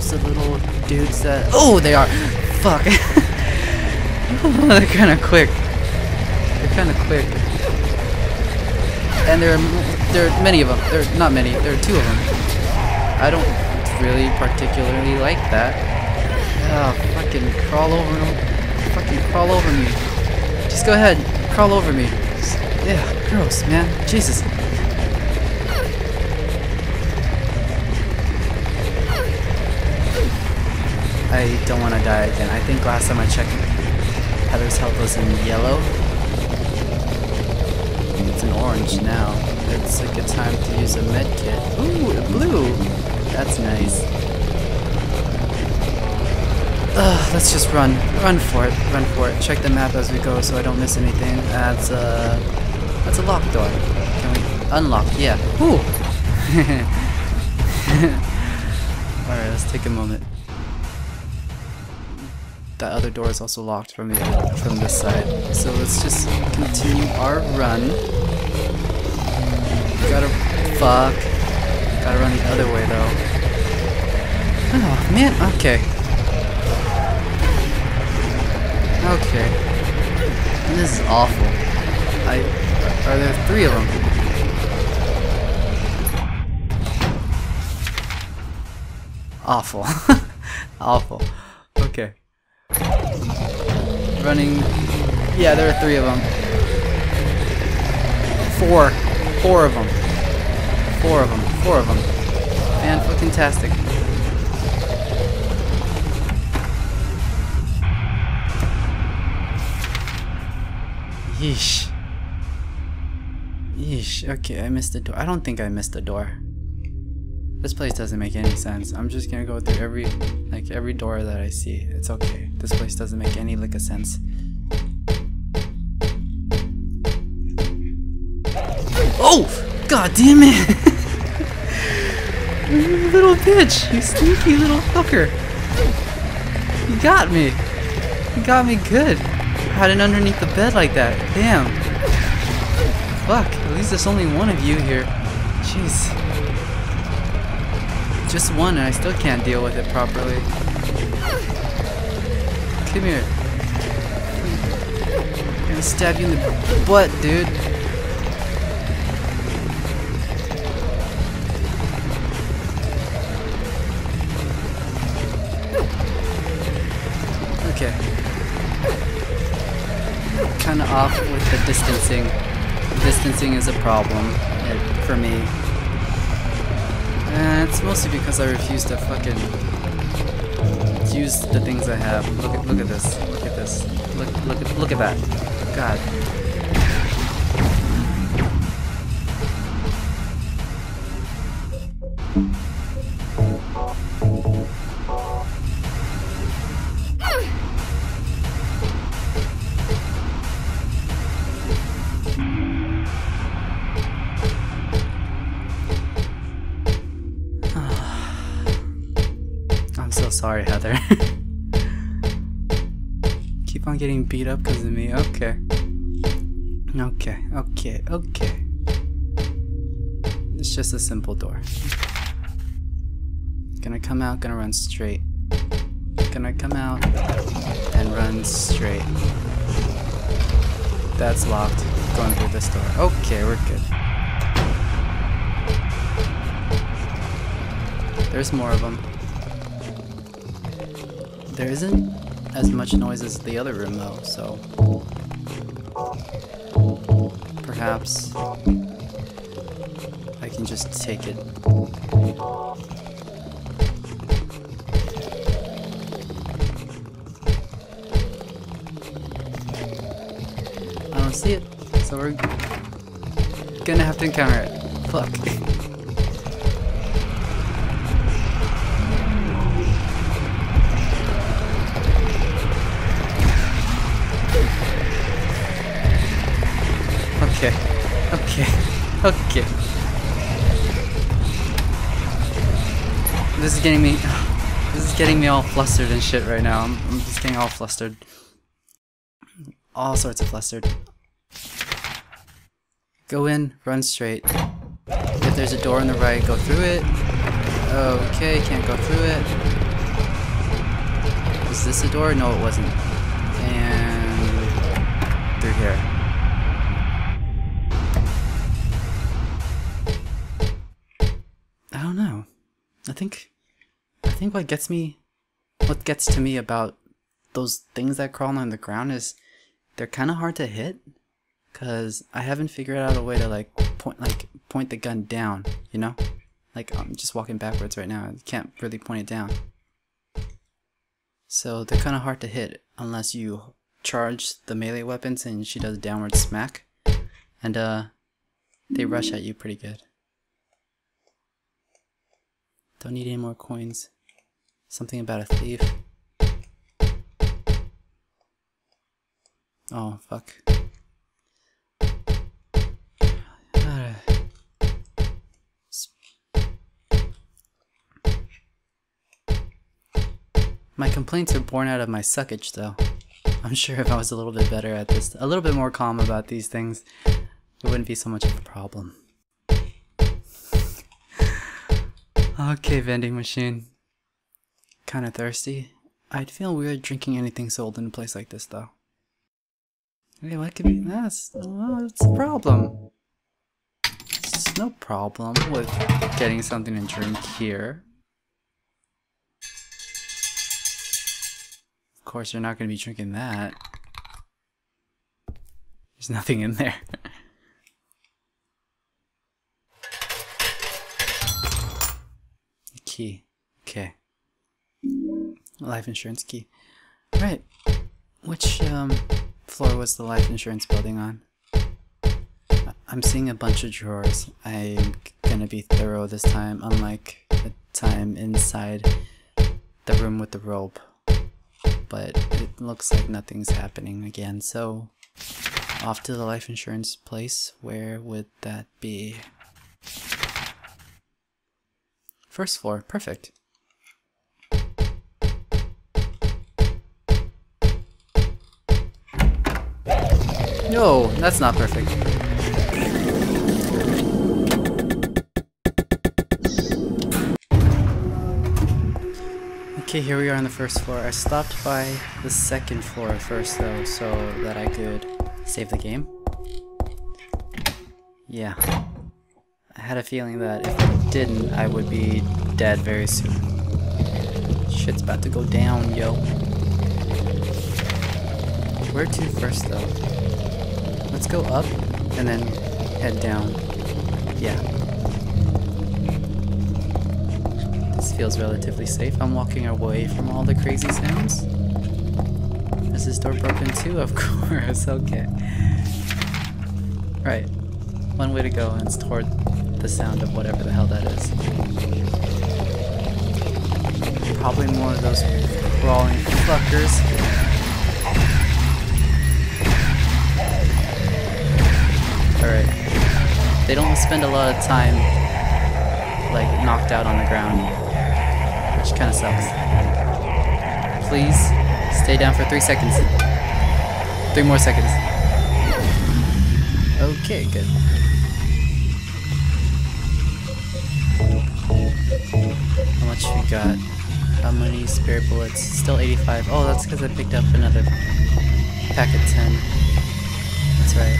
those the little dudes that... Oh, they are! Fuck! They're kind of quick. They're kind of quick. And there are, there are many of them. There are not many. There are two of them. I don't really particularly like that. Oh, fucking crawl over me. Fucking crawl over me. Just go ahead. Crawl over me. Yeah, gross, man. Jesus. I don't want to die again. I think last time I checked, Heather's health was in yellow. It's in orange now. It's a good time to use a med kit. Ooh, blue! That's nice. Ugh, let's just run. Run for it. Run for it. Check the map as we go so I don't miss anything. That's a... That's a locked door. Can we... Unlock, yeah. Ooh! Alright, let's take a moment. That other door is also locked from the from this side. So let's just continue our run. Gotta fuck. Gotta run the other way though. Oh man, okay. Okay. This is awful. I are there three of them? Awful. awful. Running. Yeah, there are three of them. Four. Four of them. Four of them. Four of them. Man, fucking tastic. Yeesh. Yeesh. Okay, I missed the door. I don't think I missed the door. This place doesn't make any sense. I'm just gonna go through every, like, every door that I see. It's okay. This place doesn't make any lick of sense. Oh! God damn it! you little bitch! You sneaky little fucker! You got me! You got me good! Hiding underneath the bed like that. Damn. Fuck. At least there's only one of you here. Jeez. Just one and I still can't deal with it properly. Come here. I'm gonna stab you in the butt, dude. Okay. Kinda off with the distancing. Distancing is a problem uh, for me. Uh, it's mostly because I refuse to fucking use the things I have. Look at look at this. Look at this. Look look at look at that. God. I'm getting beat up because of me. Okay. Okay, okay, okay. It's just a simple door. Gonna come out, gonna run straight. Gonna come out and run straight. That's locked. Going through this door. Okay, we're good. There's more of them. There isn't as much noise as the other room though, so perhaps I can just take it. I don't see it, so we're gonna have to encounter it. Fuck. Okay. Okay. This is getting me. This is getting me all flustered and shit right now. I'm, I'm just getting all flustered. All sorts of flustered. Go in, run straight. If there's a door on the right, go through it. Okay, can't go through it. Was this a door? No, it wasn't. And through here. Don't know. I think I think what gets me what gets to me about those things that crawl on the ground is they're kind of hard to hit cuz I haven't figured out a way to like point like point the gun down, you know? Like I'm just walking backwards right now. I can't really point it down. So they're kind of hard to hit unless you charge the melee weapons and she does a downward smack. And uh they rush at you pretty good. Don't need any more coins. Something about a thief. Oh, fuck. My complaints are born out of my suckage, though. I'm sure if I was a little bit better at this, a little bit more calm about these things, it wouldn't be so much of a problem. Okay, vending machine. Kinda thirsty. I'd feel weird drinking anything sold in a place like this, though. Hey, what could be that's well, what's a problem? No problem with getting something to drink here. Of course, you're not going to be drinking that. There's nothing in there. key. Okay. Life insurance key. Right. Which um, floor was the life insurance building on? I'm seeing a bunch of drawers. I'm gonna be thorough this time, unlike the time inside the room with the rope. But it looks like nothing's happening again, so off to the life insurance place. Where would that be? First floor, perfect. No, that's not perfect. Okay, here we are on the first floor. I stopped by the second floor first though, so that I could save the game. Yeah. Had a feeling that if I didn't, I would be dead very soon. Shit's about to go down, yo. Where to first, though? Let's go up, and then head down. Yeah. This feels relatively safe. I'm walking away from all the crazy sounds. Is this door broken too? Of course, okay. Right. One way to go, and it's toward the sound of whatever the hell that is. Probably more of those crawling fuckers. Alright. They don't spend a lot of time like knocked out on the ground. Which kinda sucks. Please stay down for three seconds. Three more seconds. Okay, good. Much we got? How many spare bullets? Still 85. Oh, that's because I picked up another pack of 10. That's right.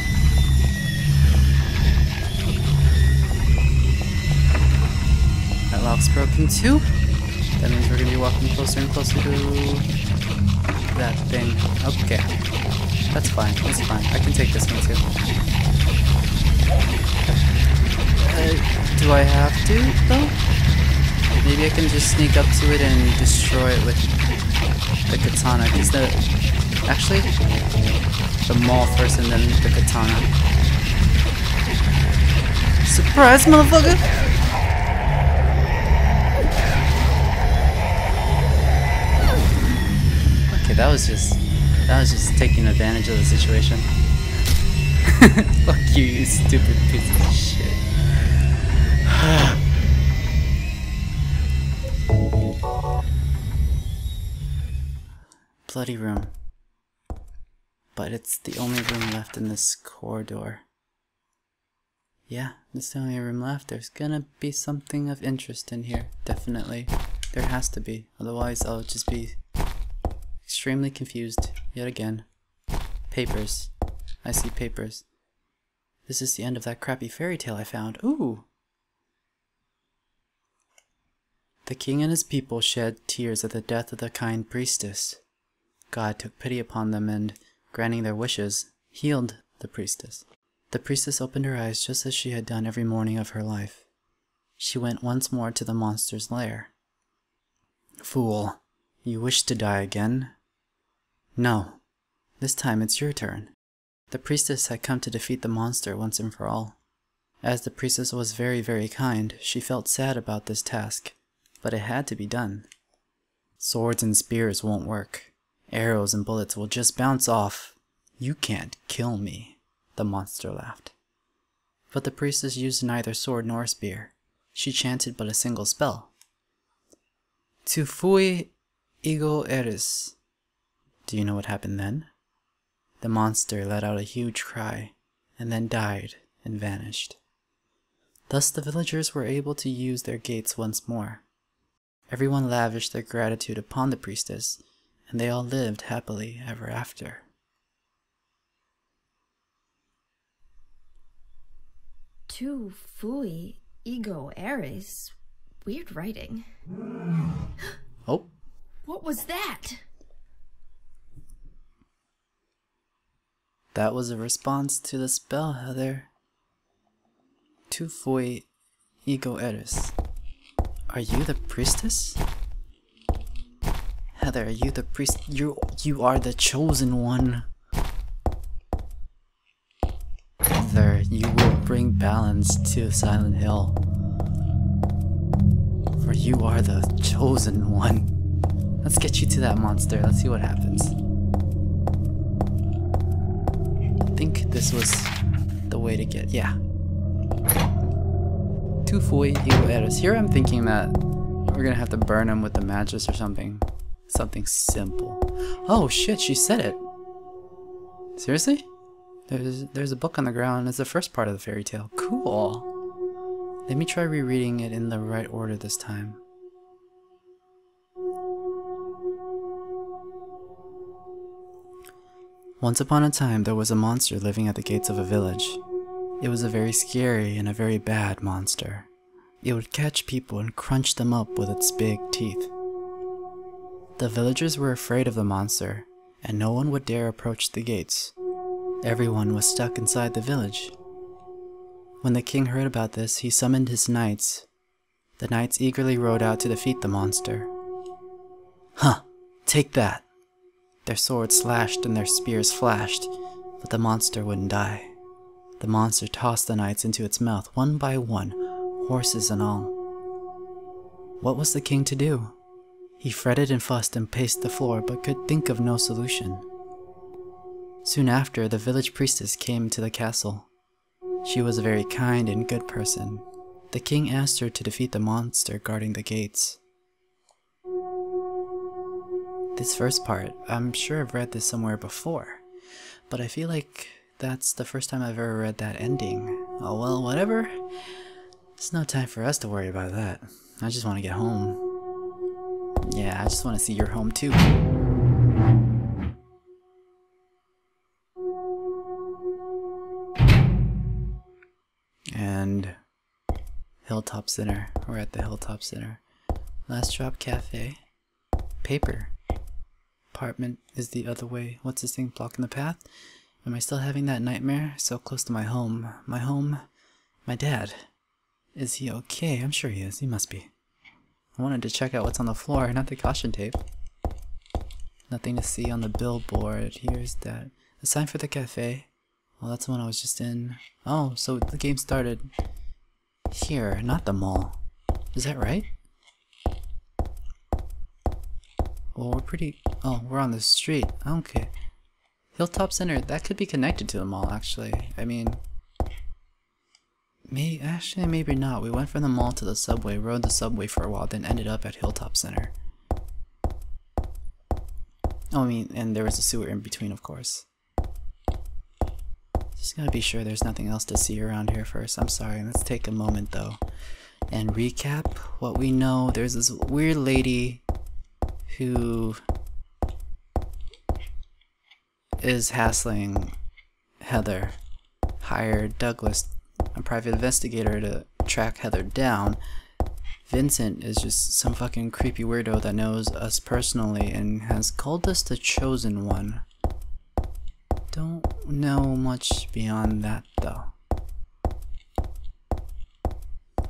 That lock's broken too. That means we're gonna be walking closer and closer to that thing. Okay. That's fine. That's fine. I can take this one too. Uh, do I have to, though? Maybe I can just sneak up to it and destroy it with the katana. Cause the actually the maul first and then the katana. Surprise, motherfucker! Okay, that was just that was just taking advantage of the situation. Fuck you, you stupid piece of shit. Bloody room. But it's the only room left in this corridor. Yeah, it's the only room left. There's gonna be something of interest in here. Definitely. There has to be. Otherwise, I'll just be extremely confused yet again. Papers. I see papers. This is the end of that crappy fairy tale I found. Ooh! The king and his people shed tears at the death of the kind priestess. God took pity upon them and, granting their wishes, healed the priestess. The priestess opened her eyes just as she had done every morning of her life. She went once more to the monster's lair. Fool, you wish to die again? No, this time it's your turn. The priestess had come to defeat the monster once and for all. As the priestess was very, very kind, she felt sad about this task, but it had to be done. Swords and spears won't work. Arrows and bullets will just bounce off. You can't kill me, the monster laughed. But the priestess used neither sword nor spear. She chanted but a single spell. Tu fui ego eris. Do you know what happened then? The monster let out a huge cry, and then died and vanished. Thus the villagers were able to use their gates once more. Everyone lavished their gratitude upon the priestess, and they all lived happily ever after. Tu fui ego eris. Weird writing. Oh, What was that? that was a response to the spell, Heather. Tu fui ego eris. Are you the priestess? You the priest? You you are the chosen one. Heather, you will bring balance to Silent Hill. For you are the chosen one. Let's get you to that monster. Let's see what happens. I think this was the way to get. Yeah. Tu fui. Here I'm thinking that we're gonna have to burn him with the matches or something. Something simple. Oh shit, she said it. Seriously? There's there's a book on the ground. It's the first part of the fairy tale. Cool. Let me try rereading it in the right order this time. Once upon a time, there was a monster living at the gates of a village. It was a very scary and a very bad monster. It would catch people and crunch them up with its big teeth. The villagers were afraid of the monster, and no one would dare approach the gates. Everyone was stuck inside the village. When the king heard about this, he summoned his knights. The knights eagerly rode out to defeat the monster. Huh, take that! Their swords slashed and their spears flashed, but the monster wouldn't die. The monster tossed the knights into its mouth one by one, horses and all. What was the king to do? He fretted and fussed and paced the floor, but could think of no solution. Soon after, the village priestess came to the castle. She was a very kind and good person. The king asked her to defeat the monster guarding the gates. This first part, I'm sure I've read this somewhere before, but I feel like that's the first time I've ever read that ending. Oh well, whatever. It's no time for us to worry about that. I just want to get home. Just want to see your home too. And Hilltop Center. We're at the Hilltop Center. Last Drop Cafe. Paper. Apartment is the other way. What's this thing blocking the path? Am I still having that nightmare? So close to my home. My home? My dad. Is he okay? I'm sure he is. He must be. I wanted to check out what's on the floor, not the caution tape. Nothing to see on the billboard. Here's that. The sign for the cafe. Well, that's the one I was just in. Oh, so the game started here, not the mall. Is that right? Well, we're pretty... Oh, we're on the street. Okay. Hilltop Center, that could be connected to the mall, actually. I mean... May actually, maybe not. We went from the mall to the subway, rode the subway for a while, then ended up at Hilltop Center. Oh, I mean, and there was a sewer in between, of course. Just gotta be sure there's nothing else to see around here first. I'm sorry. Let's take a moment, though, and recap what we know. There's this weird lady who is hassling Heather, hired Douglas, a private investigator, to track Heather down. Vincent is just some fucking creepy weirdo that knows us personally and has called us the chosen one. Don't know much beyond that though.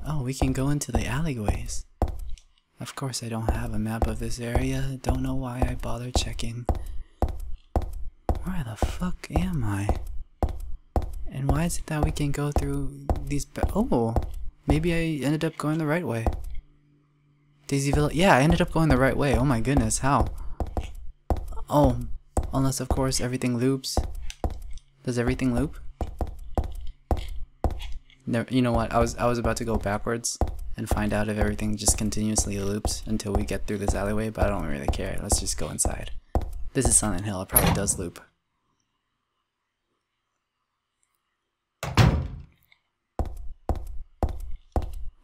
Oh, we can go into the alleyways. Of course, I don't have a map of this area. Don't know why I bother checking. Where the fuck am I? And why is it that we can go through these? oh, maybe I ended up going the right way. Daisyville. Yeah, I ended up going the right way. Oh my goodness, how? Oh, unless of course everything loops. Does everything loop? Never, you know what? I was I was about to go backwards and find out if everything just continuously loops until we get through this alleyway, but I don't really care. Let's just go inside. This is Silent Hill. It probably does loop.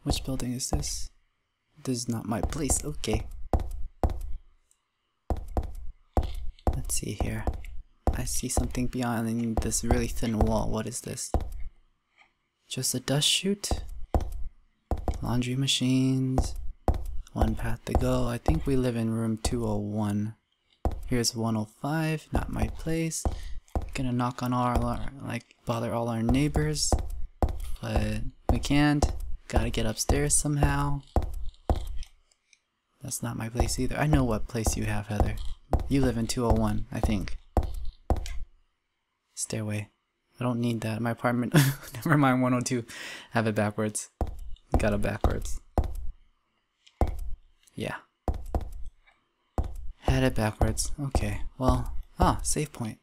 Which building is this? This is not my place. Okay. Let's see here. I see something beyond this really thin wall. What is this? Just a dust chute? Laundry machines. One path to go. I think we live in room 201. Here's 105. Not my place. Gonna knock on all our, like, bother all our neighbors. But we can't. Gotta get upstairs somehow. That's not my place either. I know what place you have, Heather. You live in 201, I think. Stairway. I don't need that. My apartment. Never mind, 102. Have it backwards. Got it backwards. Yeah. Had it backwards. Okay, well. Ah, save point.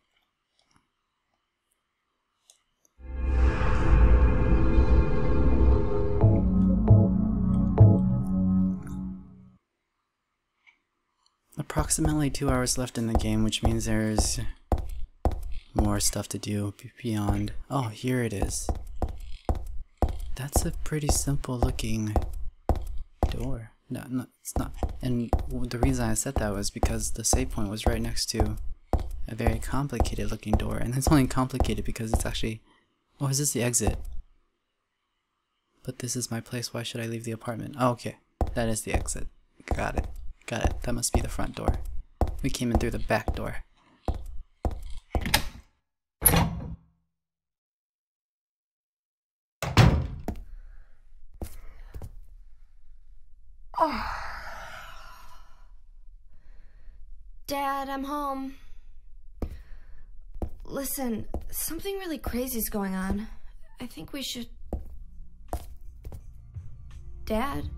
Approximately two hours left in the game, which means there's more stuff to do beyond. Oh, here it is. That's a pretty simple looking door. No, no, it's not. And the reason I said that was because the save point was right next to a very complicated looking door. And it's only complicated because it's actually... Oh, is this the exit? But this is my place. Why should I leave the apartment? Oh, okay. That is the exit. Got it. Got it. That must be the front door. We came in through the back door. Oh. Dad, I'm home. Listen, something really crazy is going on. I think we should... Dad?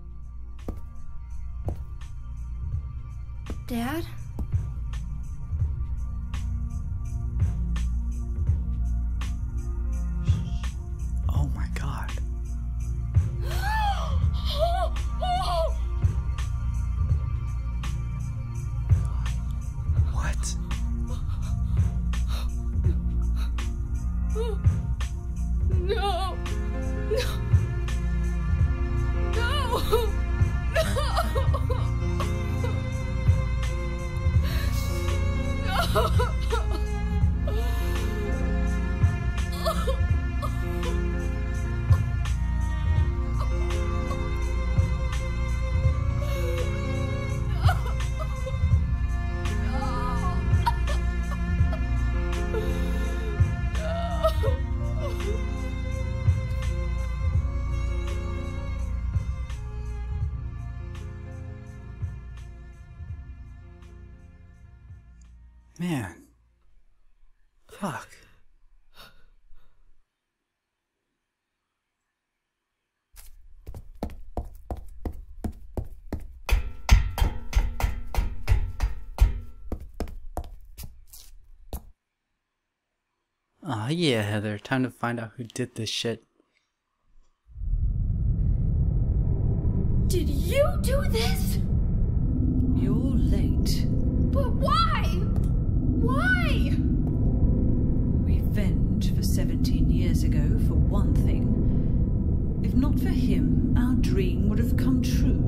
Dad? Man. Fuck. Aw, yeah, Heather. Time to find out who did this shit. Did you do this? You're late. But why? Why? Revenge for 17 years ago, for one thing. If not for him, our dream would have come true.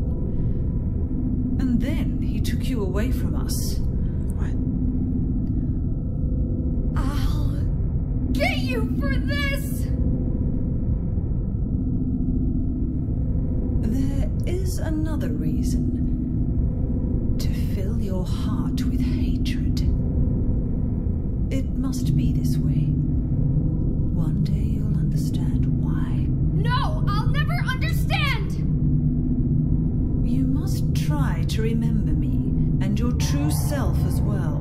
And then he took you away from us. What? for this! There is another reason to fill your heart with hatred. It must be this way. One day you'll understand why. No, I'll never understand! You must try to remember me and your true self as well.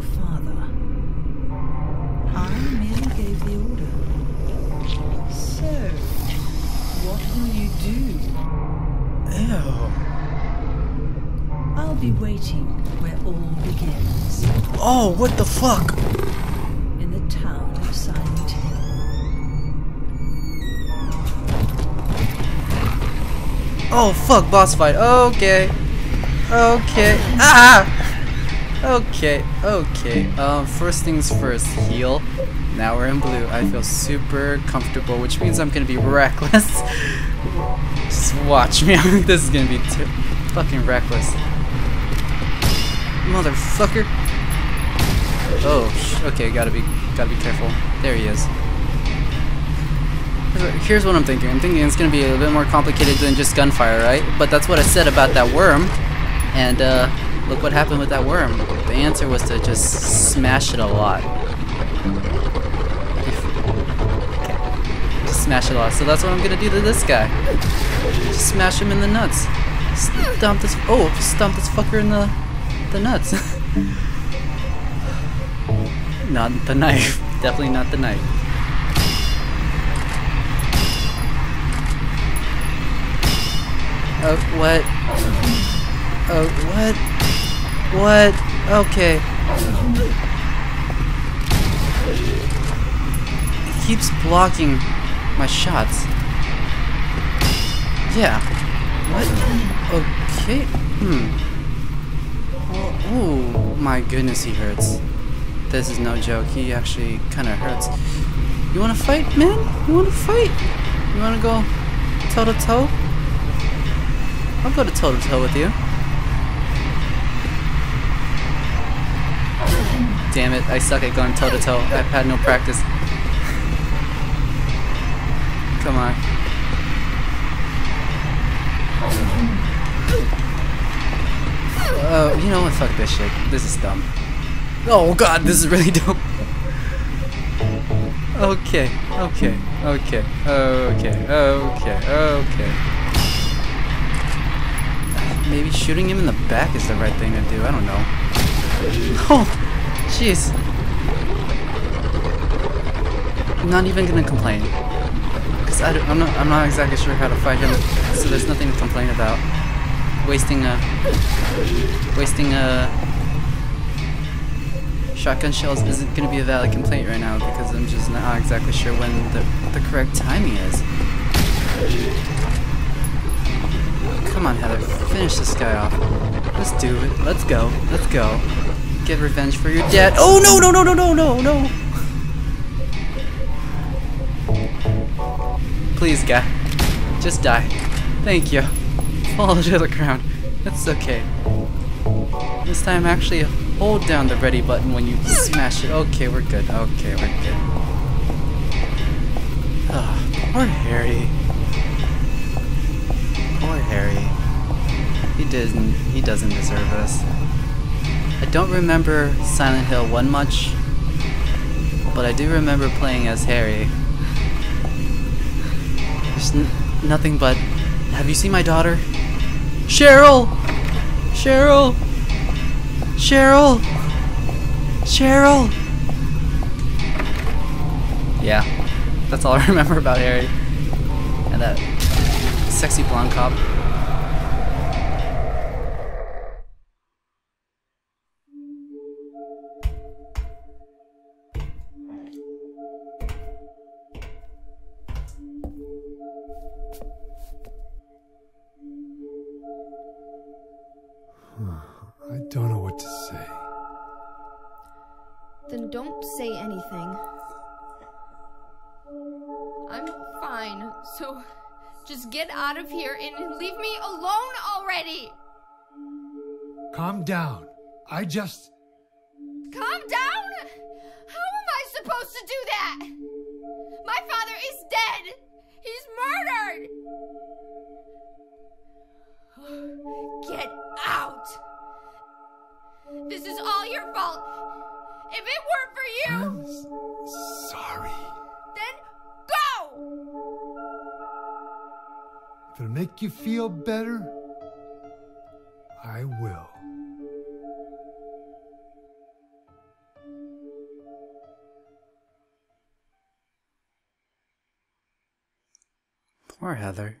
Your father. I merely gave the order. So, what will you do? Ew. I'll be waiting where all begins, Oh, what the fuck? in the town of Silent Hill. Oh, fuck, boss fight. Okay. Okay. Ah! Okay, okay. Um, first things first, heal. Now we're in blue. I feel super comfortable, which means I'm gonna be reckless. Just watch me. this is gonna be t fucking reckless. Motherfucker. Oh, okay, gotta be, gotta be careful. There he is. Here's what I'm thinking. I'm thinking it's gonna be a little bit more complicated than just gunfire, right? But that's what I said about that worm. And uh, look what happened with that worm. The answer was to just smash it a lot. Just smash it a lot. So that's what I'm gonna do to this guy. Just smash him in the nuts. Stomp this. Oh, stomp this fucker in the the nuts. not the knife. Definitely not the knife. Oh, what? Oh, what? What? Okay. He keeps blocking my shots. Yeah. What? Okay. Hmm. Ooh, my goodness, he hurts. This is no joke. He actually kind of hurts. You want to fight, man? You want to fight? You want to go toe to toe? I'll go to toe to toe with you. Damn it, I suck at going toe to toe. I've had no practice. Come on. Oh, you know what? Fuck this shit. This is dumb. Oh god, this is really dumb. Okay, okay, okay, okay, okay, okay. Maybe shooting him in the back is the right thing to do. I don't know. Oh, jeez. I'm not even gonna complain. Cause I am not, I'm not exactly sure how to fight him, so there's nothing to complain about. Wasting a, wasting a shotgun shells isn't gonna be a valid complaint right now because I'm just not exactly sure when the the correct timing is. Come on, Heather, finish this guy off. Let's do it. Let's go. Let's go. Get revenge for your dad. Oh no no no no no no no! Please, guy, just die. Thank you. Fall to the ground. It's okay. This time, actually, hold down the ready button when you smash it. Okay, we're good. Okay, we're good. Oh, poor Harry. Poor Harry. He doesn't. He doesn't deserve this. I don't remember Silent Hill 1 much, but I do remember playing as Harry. There's nothing but. Have you seen my daughter? Cheryl! Cheryl! Cheryl! Cheryl! Yeah, that's all I remember about Harry. And that sexy blonde cop. Don't know what to say. don't say anything. I'm fine, so just get out of here and leave me alone already! Calm down. I just. If it'll make you feel better, I will. Poor Heather.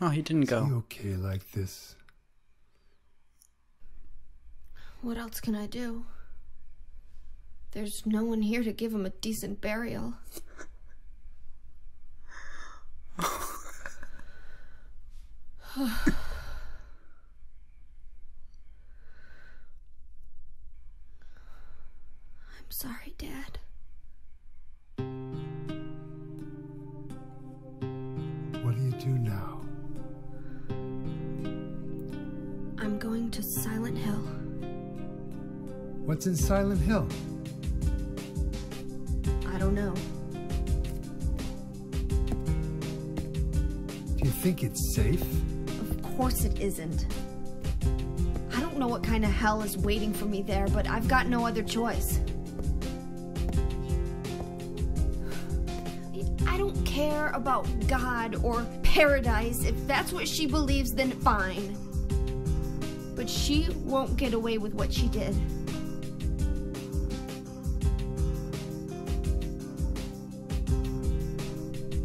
Oh, he didn't Is he go. okay like this? What else can I do? There's no one here to give him a decent burial. I'm sorry, Dad. What do you do now? I'm going to Silent Hill. What's in Silent Hill? I don't know. Do you think it's safe? Of course it isn't. I don't know what kind of hell is waiting for me there, but I've got no other choice. I don't care about God or paradise. If that's what she believes, then fine. But she won't get away with what she did.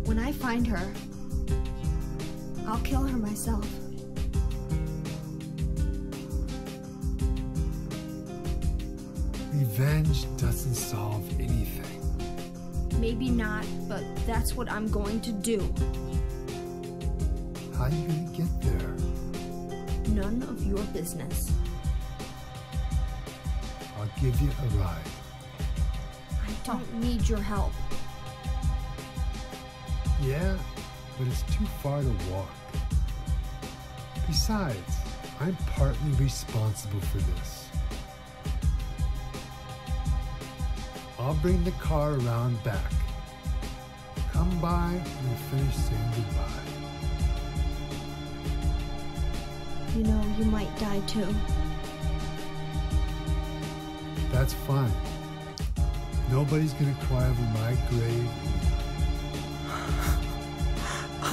When I find her, I'll kill her myself. Revenge doesn't solve anything. Maybe not, but that's what I'm going to do. How are you gonna get there? None of your business. I'll give you a ride. I don't need your help. Yeah, but it's too far to walk. Besides, I'm partly responsible for this. I'll bring the car around back. Come by when we finish saying goodbye. You know, you might die too. That's fine. Nobody's gonna cry over my grave.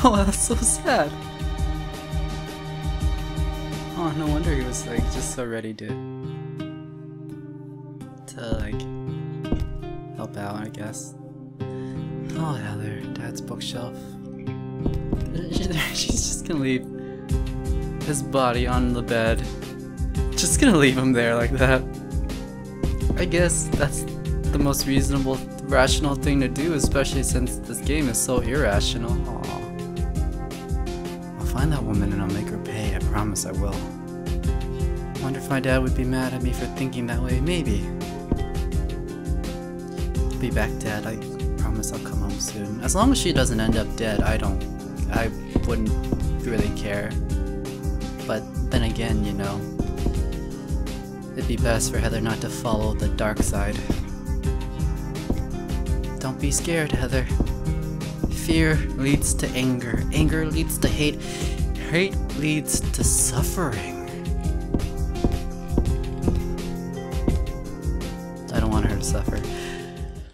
Oh, that's so sad. Oh, no wonder he was like just so ready to to guess. Oh, Heather, Dad's bookshelf. She's just gonna leave his body on the bed. Just gonna leave him there like that. I guess that's the most reasonable, rational thing to do, especially since this game is so irrational. Aw. I'll find that woman and I'll make her pay. I promise I will. Wonder if my dad would be mad at me for thinking that way. Maybe. Be back, Dad. I promise I'll come home soon. As long as she doesn't end up dead, I don't. I wouldn't really care. But then again, you know, it'd be best for Heather not to follow the dark side. Don't be scared, Heather. Fear leads to anger. Anger leads to hate. Hate leads to suffering.